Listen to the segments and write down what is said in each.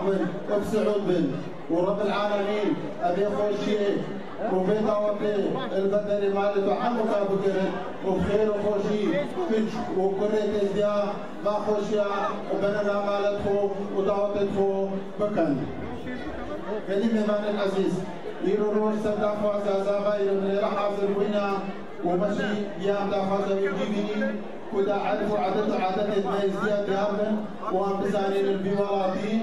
بتفاقبن بسعودبن ورب العالمين أبي خوشي وبيضا وبي البدري مالته عمك أبو كرد وبخير وخوشي كج وكريت ازديا ما خوشيا وبننا مالتخو. ودعوتتخو بكن. كلمة مان العزيز. يرو روش سبدا خوازا زابا يرو نيرا حاضر وينا ومشي يام دا خوازا ويجيبني كدا عرفوا عدد عدد ما يزياد يامن وام بزانين البيوالاتي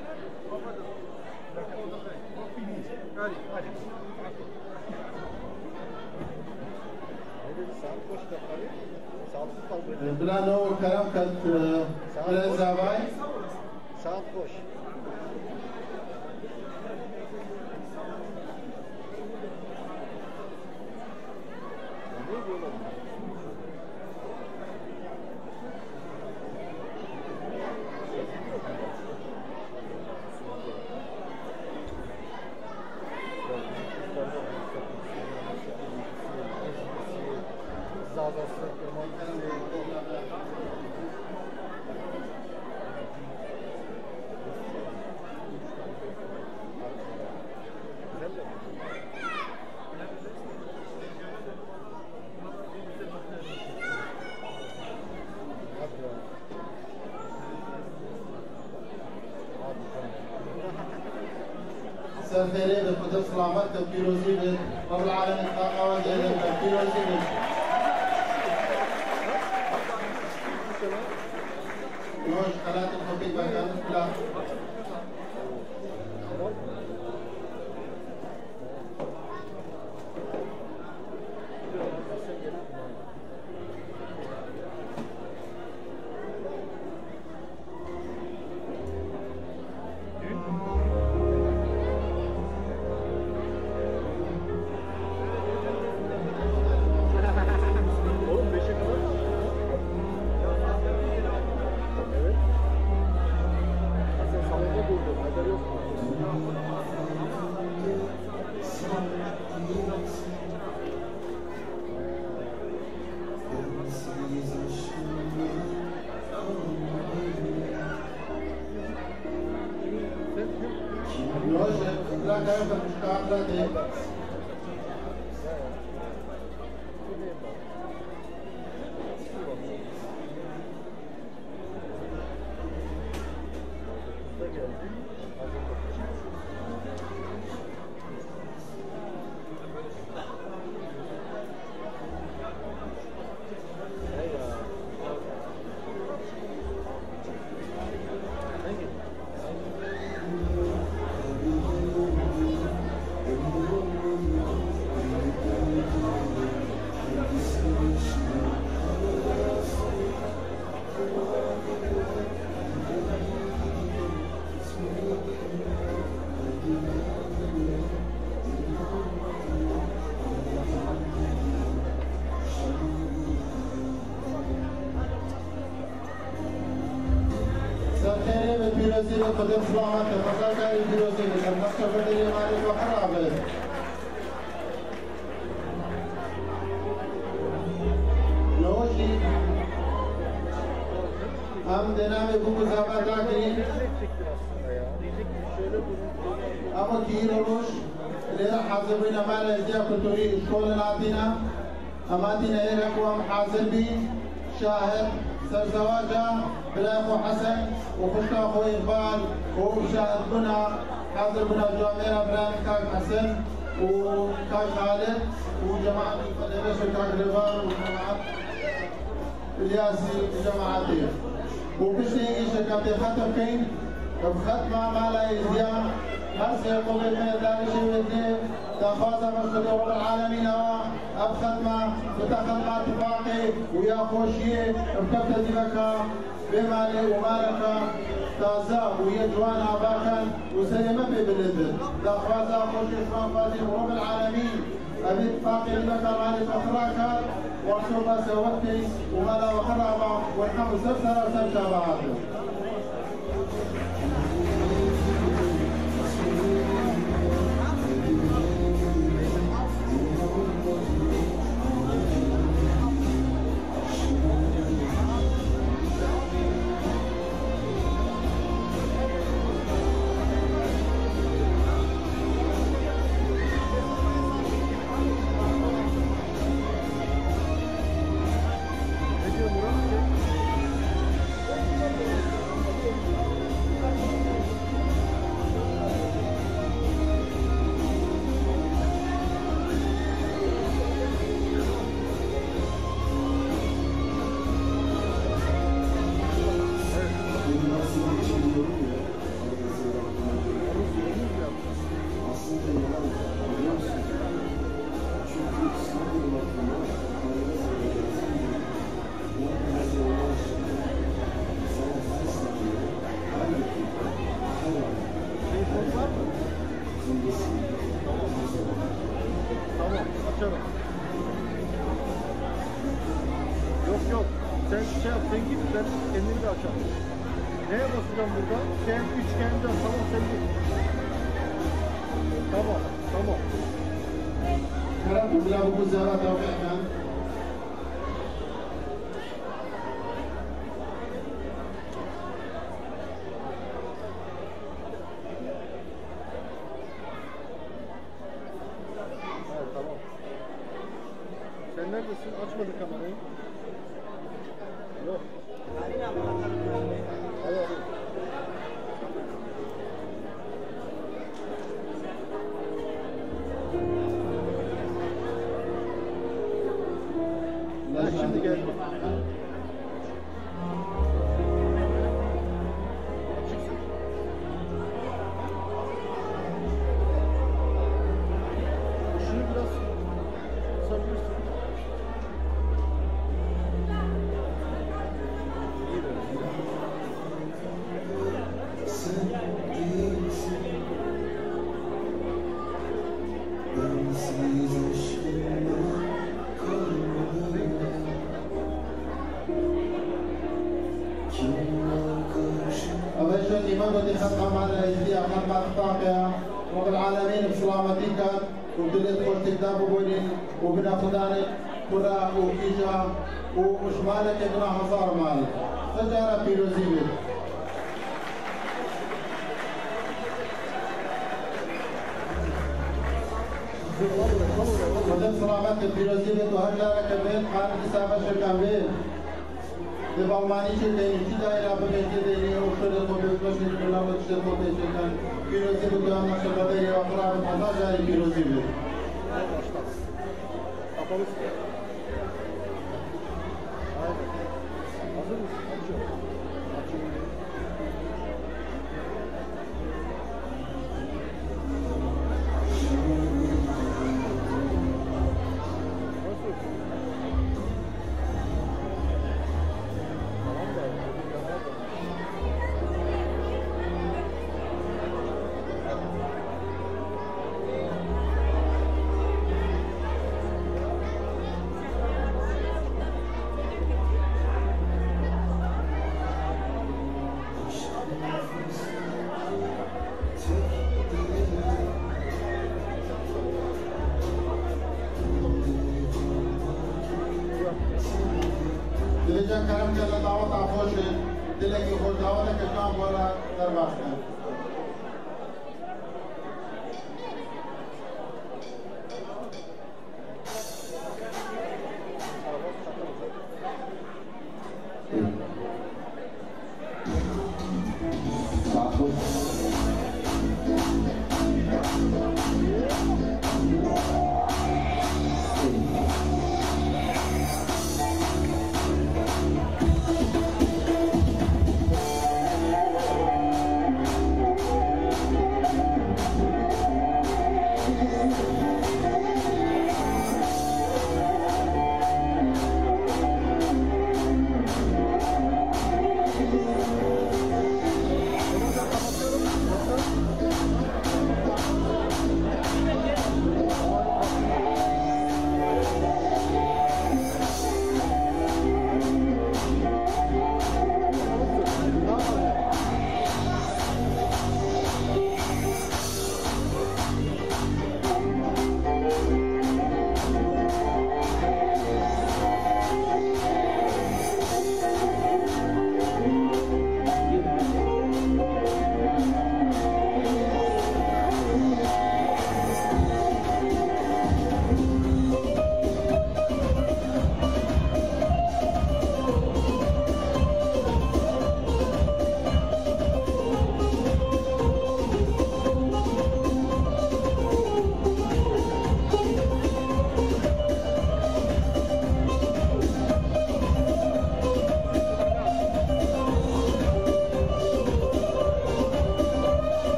بلا نو كرم كت بلا زاباي Saat boş. سرخيري بقدر سلامت كبيروزي بن رب العالمين طاقة وجهة كبيروزي بن نوش خلات الخطيب كان Sierra College Flower, the Masaka, and Zero Sierra, and Master Veterinary. خۆشی ارتبت دیبەکە بێما لێ ومارەکە تازا و یە جوان ئاباکەن وسەرێمە پێ بلێتن داخوازا خۆشی شوانفازی ڕۆب مال فخر کرد و شما فەخراکە و مال و خرما و وەحەم سەر سەر سەر شابعاتن grau cruzado até o final. كبيرة زينة أهلها كبين حامد سابة شكامين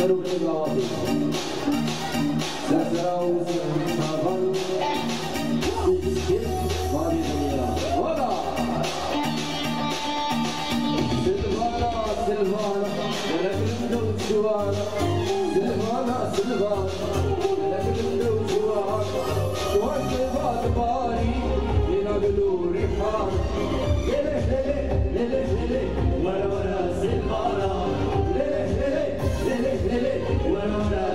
خير الإضاءات سأسرعوا سأفضل سيكسكت بابي دميرا وضع سلفانا سلفانا ولكن ندو سوانا سلفانا سلفانا ولكن ندو سوانا وسلفات باري لنقلو ريحان لله لله لله لله Buenos días.